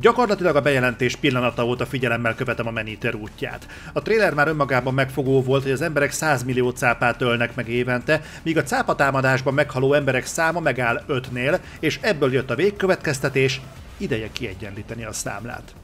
Gyakorlatilag a bejelentés pillanata óta figyelemmel követem a Meniter útját. A trailer már önmagában megfogó volt, hogy az emberek 100 millió cápát ölnek meg évente, míg a cápatámadásban meghaló emberek száma megáll 5-nél, és ebből jött a végkövetkeztetés, ideje kiegyenlíteni a számlát.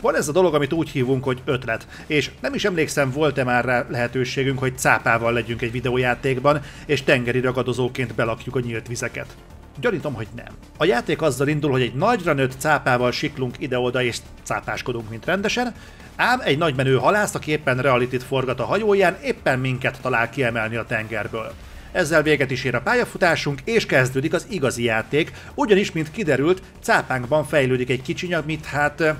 Van ez a dolog, amit úgy hívunk, hogy ötlet, és nem is emlékszem, volt-e már rá lehetőségünk, hogy cápával legyünk egy videójátékban, és tengeri ragadozóként belakjuk a nyílt vizeket. Gyanítom, hogy nem. A játék azzal indul, hogy egy nagyra nőtt cápával siklunk ide-oda és cápáskodunk, mint rendesen, ám egy nagymenő halász, aki éppen realitit forgat a hajóján, éppen minket talál kiemelni a tengerből. Ezzel véget is ér a pályafutásunk, és kezdődik az igazi játék, ugyanis, mint kiderült, cápánkban fejlődik egy kicsiny, amit hát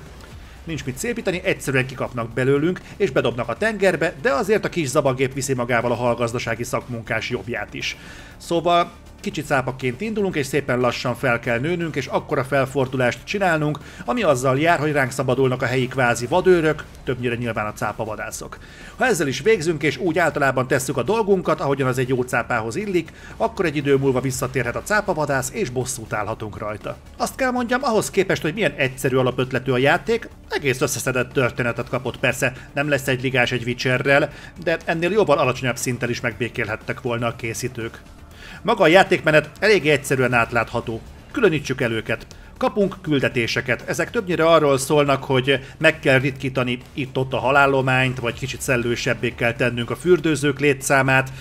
nincs mit szépíteni, egyszerűen kikapnak belőlünk, és bedobnak a tengerbe, de azért a kis zabagép viszi magával a halgazdasági szakmunkás jobbját is. Szóval Kicsit szápaként indulunk, és szépen lassan fel kell nőnünk, és akkora felfordulást csinálnunk, ami azzal jár, hogy ránk szabadulnak a helyi kvázi vadőrök, többnyire nyilván a cápa vadászok. Ha ezzel is végzünk, és úgy általában tesszük a dolgunkat, ahogyan az egy jó cápához illik, akkor egy idő múlva visszatérhet a cápavadász, és bosszút állhatunk rajta. Azt kell mondjam, ahhoz képest, hogy milyen egyszerű alapötletű a játék, egész összeszedett történetet kapott persze, nem lesz egy ligás egy Witcherrel, de ennél jóval alacsonyabb szinten is megbékélhettek volna a készítők. Maga a játékmenet eléggé egyszerűen átlátható. Különítsük el őket. Kapunk küldetéseket. Ezek többnyire arról szólnak, hogy meg kell ritkítani itt-ott a halállományt, vagy kicsit szellősebbé kell tennünk a fürdőzők létszámát,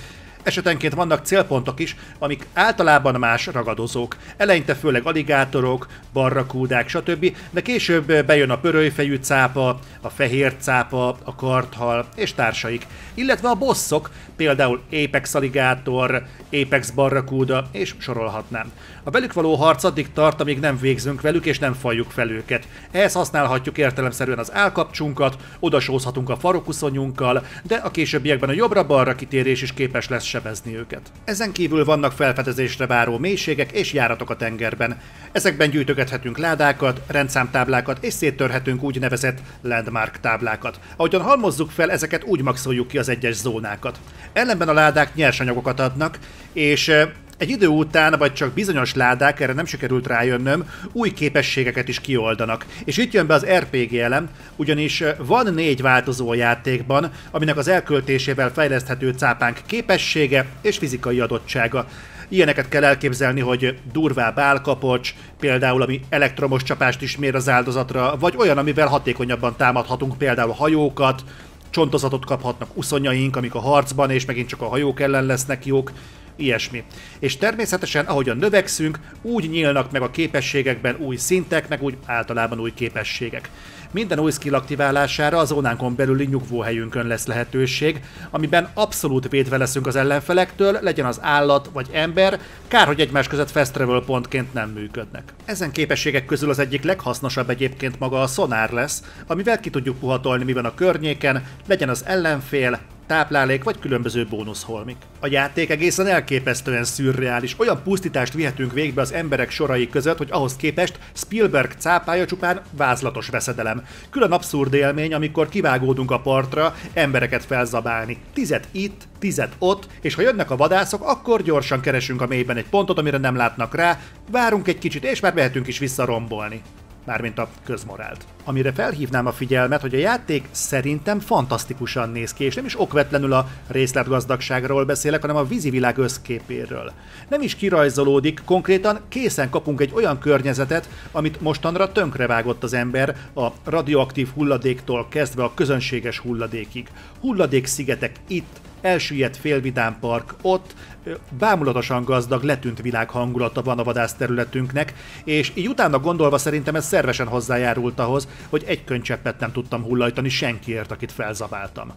Esetenként vannak célpontok is, amik általában más ragadozók. Eleinte főleg aligátorok, barrakúdák, stb., de később bejön a pörölyfejű cápa, a fehér cápa, a karthal és társaik. Illetve a bosszok, például Apex aligátor, Apex barrakúda, és sorolhatnám. A velük való harc addig tart, amíg nem végzünk velük és nem fajjuk fel őket. Ehhez használhatjuk értelemszerűen az állkapcsunkat, odasózhatunk a farokuszonyunkkal, de a későbbiekben a jobbra-balra kitérés is képes lesz sebezni őket. Ezen kívül vannak felfedezésre váró mélységek és járatok a tengerben. Ezekben gyűjtögethetünk ládákat, rendszámtáblákat és széttörhetünk úgynevezett landmark táblákat. Ahogyan halmozzuk fel, ezeket úgy maxoljuk ki az egyes zónákat. Ellenben a ládák nyersanyagokat adnak, és egy idő után, vagy csak bizonyos ládák, erre nem sikerült rájönnöm, új képességeket is kioldanak. És itt jön be az RPG elem, ugyanis van négy változó a játékban, aminek az elköltésével fejleszthető cápánk képessége és fizikai adottsága. Ilyeneket kell elképzelni, hogy durvább állkapocs, például ami elektromos csapást is mér az áldozatra, vagy olyan, amivel hatékonyabban támadhatunk például hajókat, csontozatot kaphatnak uszonyaink, amik a harcban, és megint csak a hajók ellen lesznek jók, ilyesmi. És természetesen, ahogyan növekszünk, úgy nyílnak meg a képességekben új szintek, meg úgy általában új képességek. Minden új skill aktiválására a zónánkon belüli nyugvóhelyünkön lesz lehetőség, amiben abszolút védve leszünk az ellenfelektől, legyen az állat vagy ember, kár, hogy egymás között fast travel pontként nem működnek. Ezen képességek közül az egyik leghasznosabb egyébként maga a szonár lesz, amivel ki tudjuk puhatolni, mi van a környéken, legyen az ellenfél, táplálék vagy különböző bónuszholmik. A játék egészen elképesztően szürreális, olyan pusztítást vihetünk végbe az emberek sorai között, hogy ahhoz képest Spielberg cápája csupán vázlatos veszedelem. Külön abszurd élmény, amikor kivágódunk a partra embereket felzabálni. Tizet itt, tizet ott, és ha jönnek a vadászok, akkor gyorsan keresünk a mélyben egy pontot, amire nem látnak rá, várunk egy kicsit, és már mehetünk is visszarombolni mármint a közmorált. Amire felhívnám a figyelmet, hogy a játék szerintem fantasztikusan néz ki, és nem is okvetlenül a részletgazdagságról beszélek, hanem a vízivilág összképéről. Nem is kirajzolódik, konkrétan készen kapunk egy olyan környezetet, amit mostanra tönkrevágott az ember a radioaktív hulladéktól kezdve a közönséges hulladékig. Hulladékszigetek itt, elsüllyedt félvidám park ott, bámulatosan gazdag, letűnt világ hangulata van a vadászterületünknek, és így utána gondolva szerintem ez szervesen hozzájárult ahhoz, hogy egy könycseppet nem tudtam hullajtani senkiért, akit felzabáltam.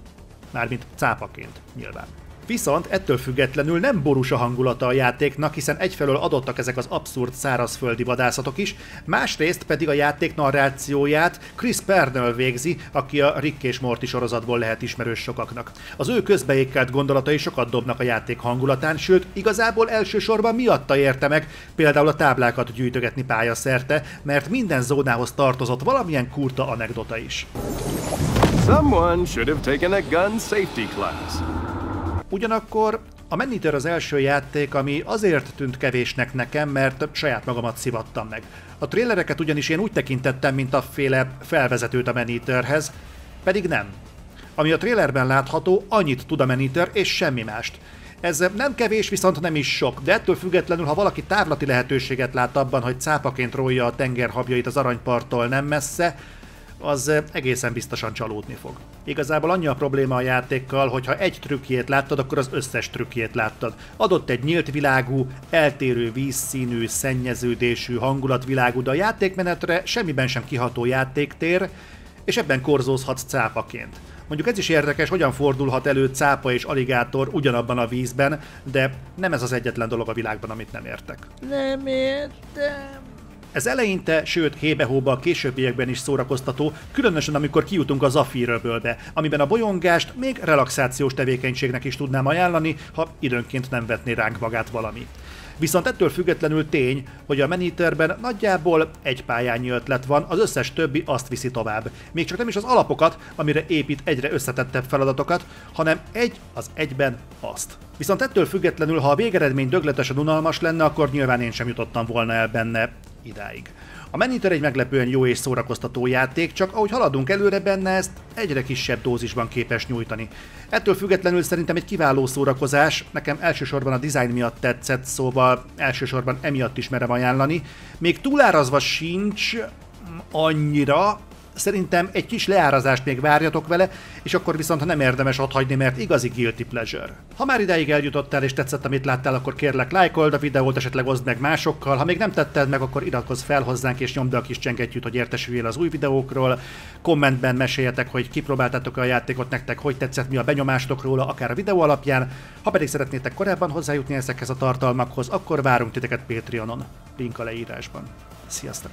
Mármint cápaként, nyilván. Viszont ettől függetlenül nem borús a hangulata a játéknak, hiszen egyfelől adottak ezek az abszurd szárazföldi vadászatok is, másrészt pedig a játék narrációját Chris Pernell végzi, aki a Rick és Morty sorozatból lehet ismerős sokaknak. Az ő közbeékelt gondolatai sokat dobnak a játék hangulatán, sőt, igazából elsősorban miatta érte meg például a táblákat gyűjtögetni pályaszerte, mert minden zónához tartozott valamilyen kurta anekdota is. Someone should have taken a gun safety class. Ugyanakkor A Maniter az első játék, ami azért tűnt kevésnek nekem, mert saját magamat szivattam meg. A trélereket ugyanis én úgy tekintettem, mint a féle felvezetőt a Maniterhez, pedig nem. Ami a trélerben látható, annyit tud a Maniter és semmi mást. Ez nem kevés, viszont nem is sok, de ettől függetlenül, ha valaki távlati lehetőséget lát abban, hogy cápaként rolja a tengerhabjait az aranyparttól nem messze, az egészen biztosan csalódni fog. Igazából annyi a probléma a játékkal, hogy ha egy trükkjét láttad, akkor az összes trükkjét láttad. Adott egy nyílt világú, eltérő vízszínű, szennyeződésű hangulatvilágú, de a játékmenetre semmiben sem kiható játéktér, és ebben korzózhatsz cápaként. Mondjuk ez is érdekes, hogyan fordulhat elő cápa és aligátor ugyanabban a vízben, de nem ez az egyetlen dolog a világban, amit nem értek. Nem értem. Ez eleinte, sőt hébe-hóba a későbbiekben is szórakoztató, különösen amikor kijutunk a Zafíröbölbe, amiben a bolyongást még relaxációs tevékenységnek is tudnám ajánlani, ha időnként nem vetné ránk magát valami. Viszont ettől függetlenül tény, hogy a Maniterben nagyjából egy pályányi ötlet van, az összes többi azt viszi tovább. Még csak nem is az alapokat, amire épít egyre összetettebb feladatokat, hanem egy az egyben azt. Viszont ettől függetlenül, ha a végeredmény dögletesen unalmas lenne, akkor nyilván én sem jutottam volna el benne idáig. A Maniter egy meglepően jó és szórakoztató játék, csak ahogy haladunk előre benne, ezt egyre kisebb dózisban képes nyújtani. Ettől függetlenül szerintem egy kiváló szórakozás, nekem elsősorban a design miatt tetszett, szóval elsősorban emiatt is merem ajánlani. Még túlárazva sincs annyira, Szerintem egy kis leárazást még várjatok vele, és akkor viszont nem érdemes ott hagyni, mert igazi guilty pleasure. Ha már ideig eljutottál és tetszett, amit láttál, akkor kérlek lájkold a videót, esetleg oszd meg másokkal. Ha még nem tetted meg, akkor iratkozz fel hozzánk és nyomd a kis csengettyűt, hogy értesüljél az új videókról. Kommentben meséljetek, hogy kipróbáltátok a játékot nektek, hogy tetszett, mi a benyomástok róla, akár a videó alapján. Ha pedig szeretnétek korábban hozzájutni ezekhez a tartalmakhoz, akkor várunk titeket Patreonon. Link a leírásban. Sziasztok!